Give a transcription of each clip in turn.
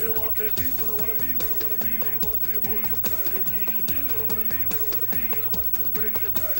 They want to be what I wanna be, what I wanna be. They want to hold you tight. They wanna wanna be, what I wanna be. They want to break your body.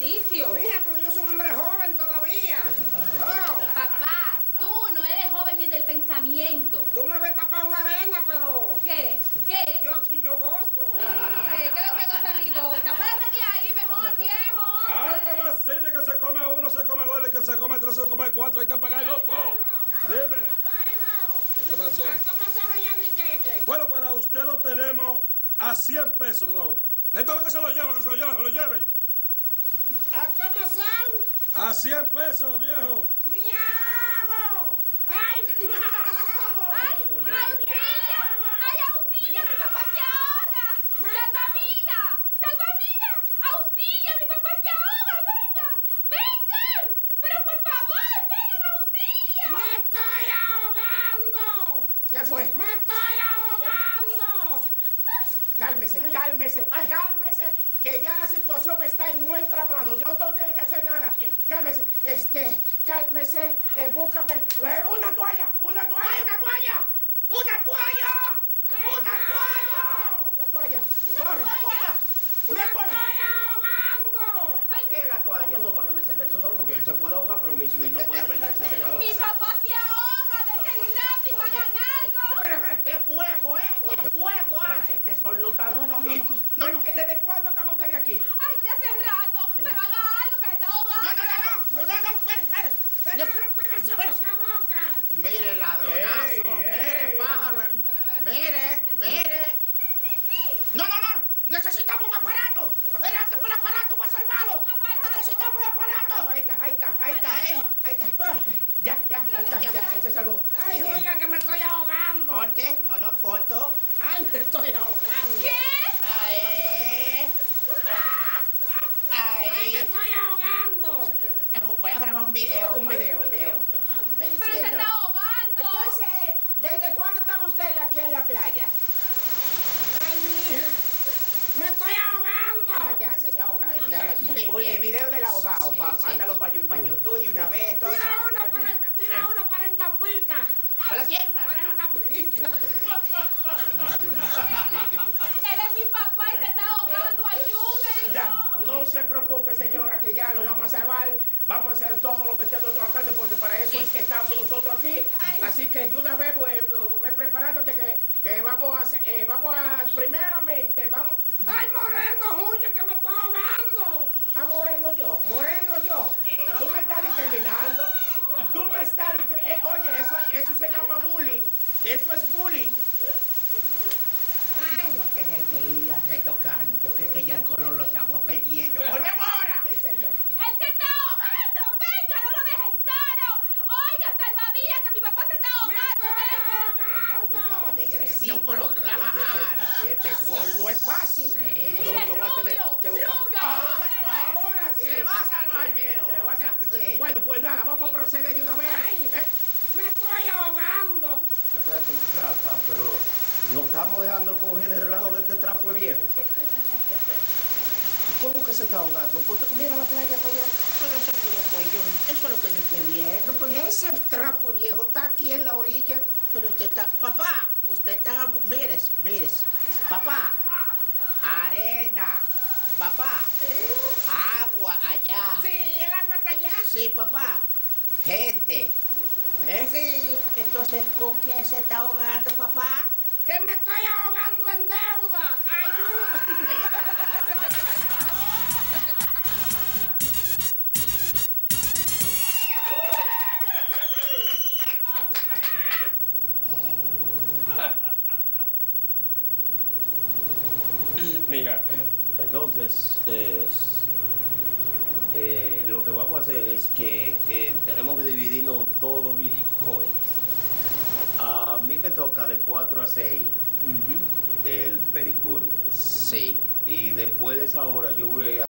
ejercicio. Mira, pero yo soy un hombre joven todavía. Oh. Papá, tú no eres joven ni del pensamiento. Tú me ves tapar una arena, pero... ¿Qué? ¿Qué? Yo, yo gozo. Mire, ¿qué es lo que goza mi goza? Párate de ahí mejor, viejo. Ay, mamacita, que se come uno, se come dos, que se come tres, se come cuatro. Hay que pagar loco. Dime. ¿Qué pasó? ¿Cómo son ya mi queque? Bueno, para usted lo tenemos a 100 pesos, don. Esto es lo que se lo lleva, que se lo lleven, se lo lleven. ¿A cómo son? A 100 pesos, viejo. ¡Miago! ¡Ay, miago! ¡Ay, auxilio! ¡Ay, auxilio! ¡Mi papá se ahoga! ¡Salva vida! ¡Salva vida! ¡Auxilio! ¡Mi papá se ahoga! ¡Vengan! ¡Vengan! ¡Pero por favor, vengan, auxilio! ¡Me estoy ahogando! ¿Qué fue? ¡Me estoy ahogando! Cálmese, cálmese, cálmese, que ya la situación está en nuestra mano. Ya usted no tiene que hacer nada. Cálmese, este, cálmese, eh, búscame eh, una toalla, una toalla, una toalla, una toalla, una toalla, una toalla, corre, toalla, ¡Me una toalla. ahogando! ¿Qué es la toalla? No, para que me saque el sudor, porque él se puede ahogar, pero mi swing no puede perderse. no. ¡Mi papá se ahoga! ¡Dejen rápido! ¡Hagan es fuego, ¿eh? Es fuego, ah. Este sol no está... No, no, no. no, no. ¿Desde cuándo están ustedes aquí? ¡Ay, desde hace rato! ¡Pero haga algo que se está ahogando! No, no, no, no, no, no, espera, espera. ¡Dame respiración boca a boca! Mire, ladronazo, Ey, mire, pájaro, mire, mire. No, no, no, necesitamos un aparato. Espérate, un aparato para salvarlo. Necesitamos un aparato. Ahí está, ahí está, ahí está, ahí está. ¡Ay, oiga, que me estoy ahogando! Ponte, no, no, foto. ¡Ay, me estoy ahogando! ¿Qué? Ahí. ¡Ay, me Ahí. estoy ahogando! Voy a grabar un video. Un video, un video. ¡Pero se está ahogando! Entonces, ¿desde cuándo están ustedes aquí en la playa? ¡Ay, mi hija! ¡Me estoy ahogando! Ah, ya se está ahogando. Oye, el video del ahogado, pa, mándalo para YouTube y una vez. todo ¡Tira eso. una para, tira una para en tapita! ¿Para quién? ¡Para en tapita! Él es mi papá y se está ahogando, ayúdenlo. Ya, no se preocupe, señora, que ya lo vamos a salvar. Vamos a hacer todo lo que esté a nuestro alcance, porque para eso es que estamos nosotros aquí. Así que de una vez, pues, ve preparándote que, que vamos a hacer, eh, vamos a, primeramente, vamos... ¡Ay, Moreno, huye, que me estoy ahogando! Ah, Moreno yo, Moreno yo. Tú me estás discriminando. Tú me estás discri- eh, Oye, eso, eso se llama bullying. Eso es bullying. Vamos a tener que ir a retocarnos porque es que ya el color lo estamos perdiendo. ¡Volvemos ahora! ¡Él se está ahogando! ¡Venga, no lo dejen solo! ¡Oiga, salvavidas, que mi papá se está ¡Me ahogando! yo estaba negrecito, pero claro. Este, este sol no es fácil. Mira, No, yo voy a tener rubio, que buscar- rubio. Ahora, ahora sí. Se va a salvar, viejo. Se va a salvar. Sí. Bueno, pues nada, vamos a proceder de una vez. ¿eh? Me estoy ahogando. Espérate, papá, pero nos estamos dejando coger el relajo de este trapo de viejo. ¿Cómo que se está ahogando? Pues, mira la playa para allá. Pero eso es lo que yo, eso es lo que yo estoy viendo. Pues, Ese trapo viejo está aquí en la orilla. pero usted está, papá, usted está, mires, mires, papá, arena, papá, agua allá. Sí, el agua está allá. Sí, papá, gente. ¿Eh? Sí, Entonces, ¿con qué se está ahogando, papá? que me estoy ahogando en deuda. Ayuda. Mira, entonces, es, eh, lo que vamos a hacer es que eh, tenemos que dividirnos todo bien hoy. A mí me toca de 4 a 6 el pericurio. Sí. Y después de esa hora yo voy a